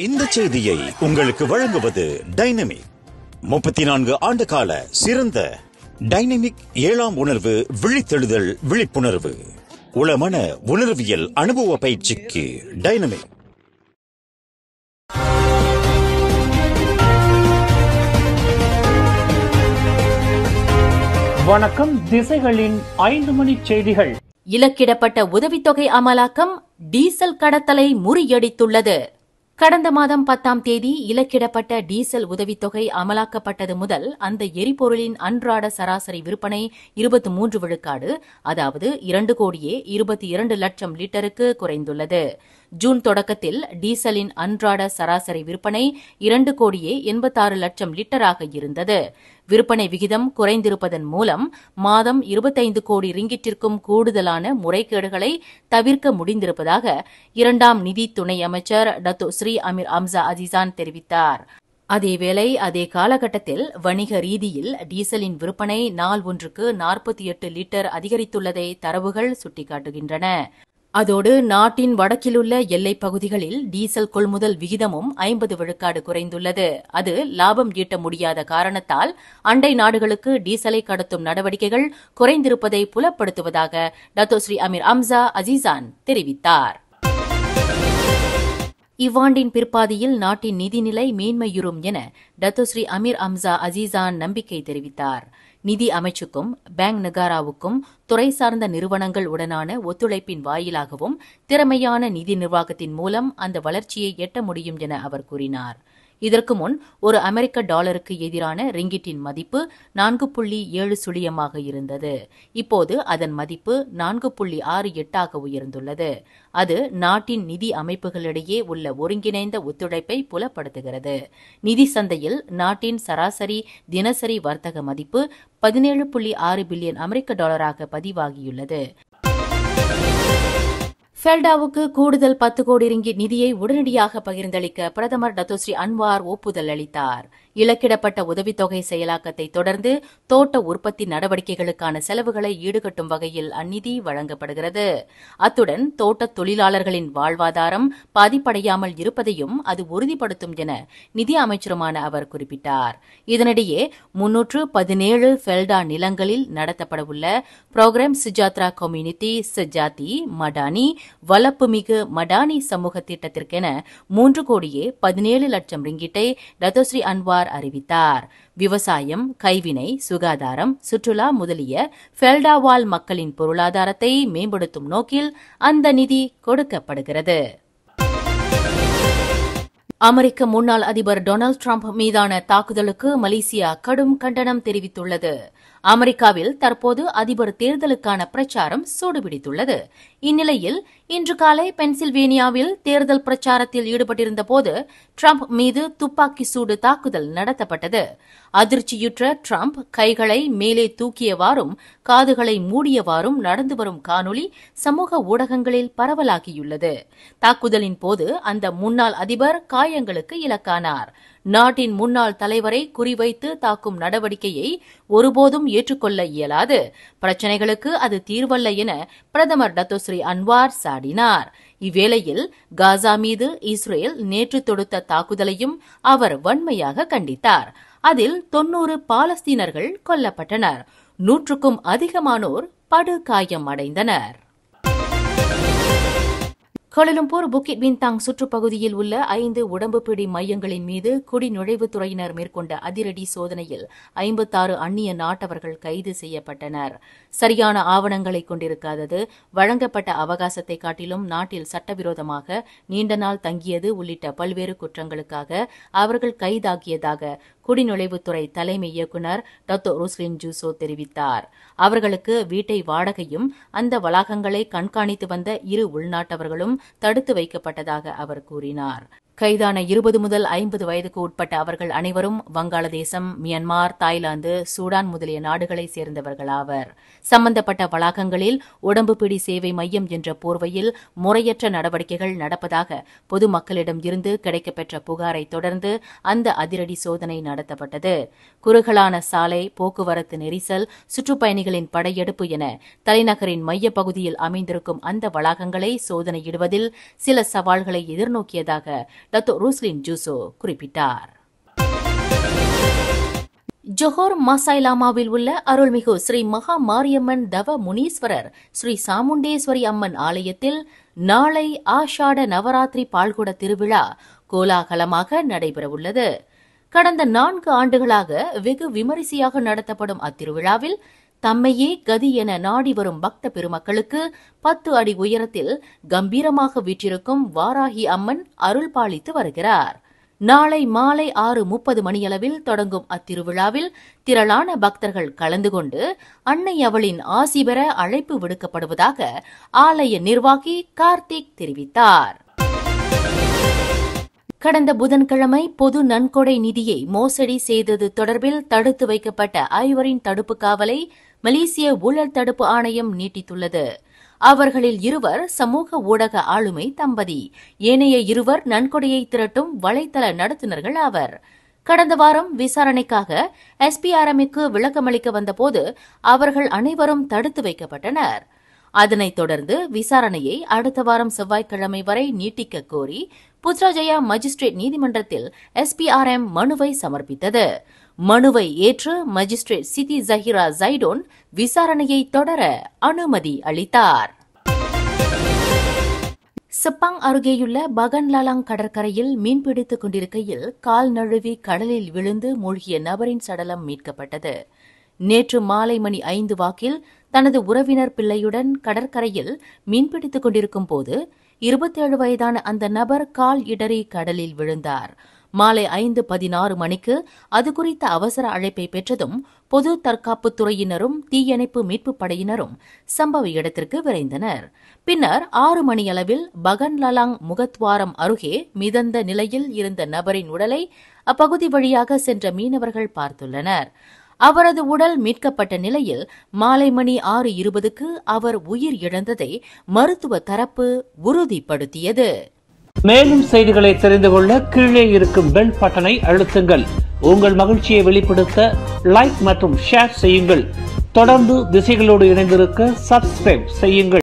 இந்த செய்தியை உங்களுக்கு வழங்குவது டைனமிக். முப்பத்தி நான்கு ஆண்டு கால சிறந்த டைனமிக் ஏழாம் உணர்வு விழித்தெழுதல் விழிப்புணர்வு. உளமன உணர்வியல் அனுபவ பயிற்சிக்கு டைனமிக். வணக்கம் திசைகளின் ஐந்து மணி செய்திகள். இலக்கிடப்பட்ட உதவித்தொகை அமலாக்கம் டீசல் கடத்தலை முறியடித்துள்ளது. கடந்த மாதம் பத்தாம் தேதி இலக்கிடப்பட்ட டீசல் உதவித்தொகை அமலாக்கப்பட்டது முதல் அந்த எரிபொருளின் அன்றாட சராசரி விற்பனை இருபத்தி மூன்று விழுக்காடு அதாவது இரண்டு கோடியே இருபத்தி இரண்டு லட்சம் லிட்டருக்கு குறைந்துள்ளது. ஜூன் தொடக்கத்தில் டீசலின் அன்றாட சராசரி விற்பனை இரண்டு கோடியே எண்பத்தாறு லட்சம் லிட்டராக இருந்தது. விற்பனை விகிதம் குறைந்திருப்பதன் மூலம் மாதம் இருபத்தைந்து கோடி ரிங்கிட்டிற்கும் கூடுதலான முறைகேடுகளை தவிர்க்க முடிந்திருப்பதாக இரண்டாம் நிதி துணை அமைச்சர் டத்து ஸ்ரீ அமீர் அம்சா அஜிசான் தெரிவித்தார். அதேவேளை அதே காலகட்டத்தில் வணிக ரீதியில் டீசலின் விற்பனை நாள் ஒன்றுக்கு நாற்பத்தி எட்டு லிட்டர் அதிகரித்துள்ளதை தரவுகள் சுட்டிக்காட்டுகின்றன. அதோடு நாட்டின் வடக்கிலுள்ள எல்லைப் பகுதிகளில் டீசல் கொள்முதல் விகிதமும் ஐம்பது விழுக்காடு குறைந்துள்ளது. அது லாபம் ஈட்ட முடியாத காரணத்தால் அண்டை நாடுகளுக்கு டீசலை கடத்தும் நடவடிக்கைகள் குறைந்திருப்பதை புலப்படுத்துவதாக டத்தோஸ்ரீ அமீர் அம்சா அஜீசான் தெரிவித்தார். இவ்வாண்டின் பிற்பாதியில் நாட்டின் நிதிநிலை மேன்மையுறும் என டத்தோஸ்ரீ அமீர் அம்சா அஜீசான் நம்பிக்கை தெரிவித்தார். நிதி அமைச்சுக்கும் பேங்க் நகாராவுக்கும் துறை சார்ந்த நிறுவனங்கள் உடனான ஒத்துழைப்பின் வாயிலாகவும் திறமையான நிதி நிர்வாகத்தின் மூலம் அந்த வளர்ச்சியை எட்ட முடியும் என அவர் கூறினார். இதற்கு முன் ஒரு அமெரிக்க டாலருக்கு எதிரான ரிங்கிட்டின் மதிப்பு நான்கு புள்ளி ஏழு சுழியமாக இருந்தது. இப்போது அதன் மதிப்பு நான்கு புள்ளி ஆறு எட்டாக உயர்ந்துள்ளது. அது நாட்டின் நிதி அமைப்புகளிடையே உள்ள ஒருங்கிணைந்த ஒத்துழைப்பை புலப்படுத்துகிறது. நிதி சந்தையில் நாட்டின் சராசரி தினசரி வர்த்தக மதிப்பு பதினேழு புள்ளி ஆறு பில்லியன் அமெரிக்க டாலராக பதிவாகியுள்ளது. ஃபெல்டாவுக்கு கூடுதல் பத்து கோடி ரிங்கிட் நிதியை உடனடியாக பகிர்ந்தளிக்க பிரதமர் டத்தோஸ்ரீ அன்வார் ஒப்புதல் அளித்தார். இலக்கிடப்பட்ட உதவித்தொகை செயலாக்கத்தை தொடர்ந்து தோட்ட உற்பத்தி நடவடிக்கைகளுக்கான செலவுகளை ஈடுகட்டும் வகையில் அந்நிதி வழங்கப்படுகிறது. அத்துடன் தோட்ட தொழிலாளர்களின் வாழ்வாதாரம் பாதிப்படையாமல் இருப்பதையும் அது உறுதிப்படுத்தும் என நிதி அமைச்சருமான அவர் குறிப்பிட்டார். இதனிடையே முன்னூற்று பதினேழு ஃபெல்டா நிலங்களில் நடத்தப்படவுள்ள புரோக்ராம் சுஜாத்ரா கம்யூனிட்டி சுஜாதி மடானி வளப்புமிகு மடானி சமூக திட்டத்திற்கென மூன்று கோடியே பதினேழு லட்சம் ரிங்கிட்டை டத்தோஸ்ரீ அன்வார் அறிவித்தார். விவசாயம் கைவினை சுகாதாரம் சுற்றுலா முதலிய ஃபெல்டாவால் மக்களின் பொருளாதாரத்தை மேம்படுத்தும் நோக்கில் அந்த நிதி கொடுக்கப்படுகிறது. அமெரிக்க முன்னாள் அதிபர் டொனால்டு டிரம்ப் மீதான தாக்குதலுக்கு மலேசியா கடும் கண்டனம் தெரிவித்துள்ளது. அமெரிக்காவில் தற்போது அதிபர் தேர்தலுக்கான பிரச்சாரம் சூடுபிடித்துள்ளது. இந்நிலையில் இன்று காலை பென்சில்வேனியாவில் தேர்தல் பிரச்சாரத்தில் ஈடுபட்டிருந்தபோது ட்ரம்ப் டிரம்ப் மீது துப்பாக்கி சூடு தாக்குதல் நடத்தப்பட்டது. அதிர்ச்சியுற்ற டிரம்ப் கைகளை மேலே தூக்கியவாறும் காதுகளை மூடியவாறும் நடந்து வரும் காணொலி சமூக ஊடகங்களில் பரவலாகியுள்ளது. தாக்குதலின் போது அந்த முன்னாள் அதிபர் காயங்களுக்கு இலக்கானார். நாட்டின் முன்னாள் தலைவரை குறிவைத்து தாக்கும் நடவடிக்கையை ஒருபோதும் ஏற்றுக்கொள்ள இயலாது. பிரச்சினைகளுக்கு அது தீர்வல்ல என பிரதமர் டத்தோஸ்ரீ அன்வார் சாடினார். இவ்வேளையில் காசா மீது இஸ்ரேல் நேற்று தொடுத்த தாக்குதலையும் அவர் வன்மையாக கண்டித்தார். அதில் தொன்னூறு பாலஸ்தீனர்கள் கொல்லப்பட்டனர். நூற்றுக்கும் அதிகமானோர் படுகாயம் அடைந்தனர் கோலலம்பூர் புக்கிட் பின்தாங் சுற்றுப்பகுதியில் உள்ள ஐந்து உடம்புப்பிடி மையங்களின் மீது குடிநுழைவுத்துறையினர் மேற்கொண்ட அதிரடி சோதனையில் ஐம்பத்தாறு அந்நிய நாட்டவர்கள் கைது செய்யப்பட்டனர். சரியான ஆவணங்களை கொண்டிருக்காதது வழங்கப்பட்ட அவகாசத்தை காட்டிலும் நாட்டில் சட்டவிரோதமாக நீண்ட நாள் தங்கியது உள்ளிட்ட பல்வேறு குற்றங்களுக்காக அவர்கள் கைதாகியதாக குடிநுழைவுத்துறை தலைமை இயக்குநர் டத்தோ ருஸ்லின் ஜூசோ தெரிவித்தார். அவர்களுக்கு வீட்டை வாடகையும் அந்த வளாகங்களை கண்காணித்து வந்த இரு உள்நாட்டவர்களும் தடுத்து வைக்கப்பட்டதாக அவர் கூறினார். கைதான இருபது முதல் ஐம்பது வயதுக்கு உட்பட்ட அவர்கள் அனைவரும் வங்காளதேசம் மியான்மார் தாய்லாந்து சூடான் முதலிய நாடுகளைச் சேர்ந்தவர்களாவர். சம்பந்தப்பட்ட வளாகங்களில் உடம்பு பிடி சேவை மையம் என்ற போர்வையில் முறையற்ற நடவடிக்கைகள் நடப்பதாக பொதுமக்களிடம் இருந்து கிடைக்கப்பெற்ற புகாரை தொடர்ந்து அந்த அதிரடி சோதனை நடத்தப்பட்டது. குறுகலான சாலை போக்குவரத்து நெரிசல் சுற்றுப்பயணிகளின் படையெடுப்பு என தலைநகரின் மையப்பகுதியில் அமைந்திருக்கும் அந்த வளாகங்களை சோதனையிடுவதில் சில சவால்களை எதிர்நோக்கியதாக டத்தோ ரூஸ்லின் ஜூசோ குறிப்பிட்டார். ஜொஹோர் மாசாய்லாமாவில் உள்ள அருள்மிகு ஸ்ரீ மகா மாரியம்மன் தவ முனீஸ்வரர் ஸ்ரீ சாமுண்டேஸ்வரி அம்மன் ஆலயத்தில் நாளை ஆஷாட நவராத்திரி பால்குட திருவிழா கோலாகலமாக நடைபெறவுள்ளது. கடந்த நான்கு ஆண்டுகளாக வெகு விமரிசையாக நடத்தப்படும் அத்திருவிழாவில் தம்மையே கதி என நாடி வரும் பக்த பெருமக்களுக்கு பத்து அடி உயரத்தில் கம்பீரமாக வீற்றிருக்கும் வாராகி அம்மன் அருள் பாலித்து வருகிறார். நாளை மாலை ஆறு முப்பது மணியளவில் தொடங்கும் அத்திருவிழாவில் திரளான பக்தர்கள் கலந்து கொண்டு அன்னை அவளின் ஆசி பெற அழைப்பு விடுக்கப்படுவதாக ஆலய நிர்வாகி கார்த்திக் தெரிவித்தார். கடந்த புதன்கிழமை பொது நன்கொடை நிதியை மோசடி செய்தது தொடர்பில் தடுத்து வைக்கப்பட்ட ஐவரின் தடுப்பு காவலை மலேசிய ஊழல் தடுப்பு ஆணையம் நீட்டித்துள்ளது. அவர்களில் இருவர் சமூக ஊடக ஆளுமை தம்பதி. ஏனைய இருவர் நன்கொடையை திரட்டும் வலைத்தள நடத்துனர்கள் ஆவர். கடந்த வாரம் விசாரணைக்காக எஸ்பிஆர்எம்க்கு விளக்கமளிக்க வந்தபோது அவர்கள் அனைவரும் தடுத்து வைக்கப்பட்டனர். அதனைத் தொடர்ந்து விசாரணையை அடுத்த வாரம் செவ்வாய்க்கிழமை வரை நீட்டிக்க கோரி புத்ராஜயா மஜிஸ்ட்ரேட் நீதிமன்றத்தில் எஸ்பிஆர்எம் மனுவை சமர்ப்பித்தது. மனுவை ஏற்று மஜிஸ்ட்ரேட் சிதி ஜஹிரா ஜைடோன் விசாரணையை தொடர அனுமதி அளித்தார். செப்பாங் அருகேயுள்ள பகன்லாலாங் கடற்கரையில் மீன்பிடித்துக் கொண்டிருக்கையில் கால் நழுவி கடலில் விழுந்து மூழ்கிய நபரின் சடலம் மீட்கப்பட்டது. நேற்று மாலை மணி ஐந்து வாக்கில் தனது உறவினர் பிள்ளையுடன் கடற்கரையில் மீன்பிடித்துக் கொண்டிருக்கும் போது இருபத்தேழு வயதான அந்த நபர் கால் இடறி கடலில் விழுந்தார். மாலை ஐந்து பதினாறு மணிக்கு அது குறித்த அவசர அழைப்பை பெற்றதும் பொது தற்காப்புத் துறையினரும் தீயணைப்பு மீட்புப் படையினரும் சம்பவ இடத்திற்கு விரைந்தனர். பின்னர் ஆறு மணியளவில் பகன்லலாங் முகத்வாரம் அருகே மிதந்த நிலையில் இருந்த நபரின் உடலை அப்பகுதி வழியாக சென்ற மீனவர்கள் பார்த்துள்ளனர். அவரது உடல் மீட்கப்பட்ட நிலையில் மாலை மணி ஆறு இருபதுக்கு அவர் உயிர் இழந்ததை மருத்துவ தரப்பு உறுதிப்படுத்தியது. மேலும் செய்திகளை தெரிந்து கொள்ள கீழே இருக்கும் பெல் பட்டனை அழுத்துங்கள். உங்கள் மகிழ்ச்சியை வெளிப்படுத்த லைக் மற்றும் ஷேர் செய்யுங்கள். தொடர்ந்து திசைகளோடு இணைந்திருக்க சப்ஸ்கிரைப் செய்யுங்கள்.